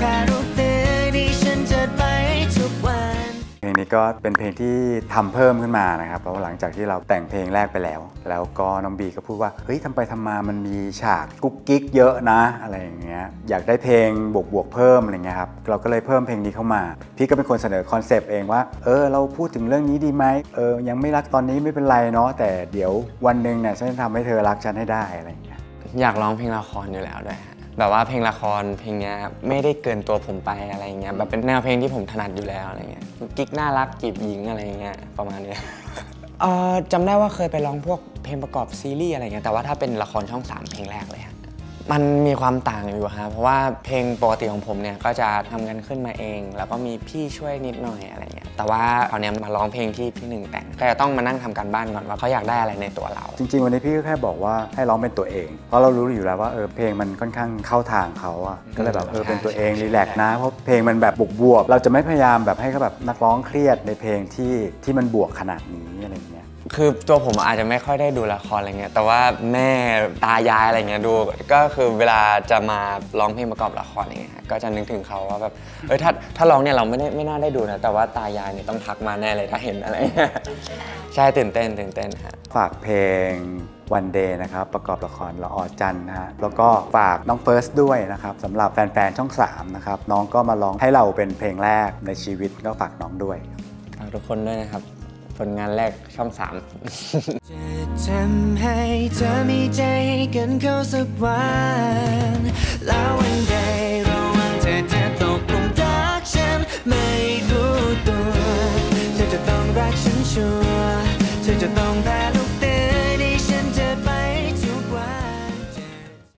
แต่รูปเตือนที่ฉันจะไปทุกวัน เพลงนี้ก็เป็นเพลงที่ทำเพิ่มขึ้นมานะครับ เพราะว่าหลังจากที่เราแต่งเพลงแรกไปแล้ว แล้วก็น้องบีก็พูดว่าเฮ้ยทำไปทำมามันมีฉากกุ๊กกิ๊กเยอะนะ อะไรอย่างเงี้ยอยากได้เพลงบวกบวกเพิ่มอะไรเงี้ยครับเราก็เลยเพิ่มเพลงนี้เข้ามา พี่ก็เป็นคนเสนอคอนเซปต์เองว่าเออเราพูดถึงเรื่องนี้ดีไหมเออยังไม่รักตอนนี้ไม่เป็นไรเนาะแต่เดี๋ยววันหนึ่งเนี่ยฉันจะทำให้เธอรักฉันให้ได้อะไรอย่างเงี้ย อยากร้องเพลงละครอยู่แล้วด้วยฮะแบบว่าเพลงละครเพลงเนี้ยไม่ได้เกินตัวผมไปอะไรเงี้ยแบบเป็นแนวเพลงที่ผมถนัดอยู่แล้วอะไรเงี้ยกิ๊กน่ารักจีบหญิงอะไรเงี้ยประมาณเนี้ยเอ่อจำได้ว่าเคยไปร้องพวกเพลงประกอบซีรีส์อะไรเงี้ยแต่ว่าถ้าเป็นละครช่อง 3 เพลงแรกเลยฮะ มันมีความต่างอยู่ฮะเพราะว่าเพลงปกติของผมเนี่ยก็จะทำกันขึ้นมาเอง แล้วก็มีพี่ช่วยนิดหน่อยอะไรเงี้ยแต่ว่าคราวเนี้ยมาร้องเพลงที่พี่หนึ่งแต่งก็จะต้องมานั่งทำการบ้านก่อนว่าเขาอยากได้อะไรในตัวเรา จริง ๆ วันนี้พี่ก็แค่บอกว่าให้ร้องเป็นตัวเอง เพราะเรารู้อยู่แล้วว่าเออเพลงมันค่อนข้างเข้าทางเขาอะก็เลยแบบเออเป็นตัวเองรีแลกซ์นะเพราะเพลงมันแบบบวกๆเราจะไม่พยายามแบบให้เขาแบบนักร้องเครียดในเพลงที่ที่มันบวกขนาดนี้อะไรอย่างเงี้ย คือตัวผมอาจจะไม่ค่อยได้ดูละครอะไรเงี้ย แต่ว่าแม่ตายายอะไรเงี้ยดู ก็คือเวลาจะมาร้องเพลงประกอบละครอย่างเงี้ย ก็จะนึกถึงเขาว่าแบบ เออถ้าถ้าร้องเนี่ยเราไม่ได้ไม่น่าได้ดูนะ แต่ว่าตายายเนี่ยต้องทักมาแน่เลยถ้าเห็นอะไรเงี้ยใช่ตื่นเต้นตื่นเต้นฮะ ฝากเพลงวันเดย์นะครับประกอบละครละออจันทร์นะฮะแล้วก็ฝากน้องเฟิร์สด้วยนะครับสำหรับแฟนๆช่อง3นะครับน้องก็มาร้องให้เราเป็นเพลงแรกในชีวิตก็ฝากน้องด้วยฝากทุกคนด้วยนะครับ ผลงานแรกช่องสามจะทำให้เธอมีใจให้กันเข้าสักวันแล้ววันใดระวังเธอจะตกลุมรักฉันไม่รู้ตัวเธอจะต้องรักฉันชัวเธอจะต้องแพ้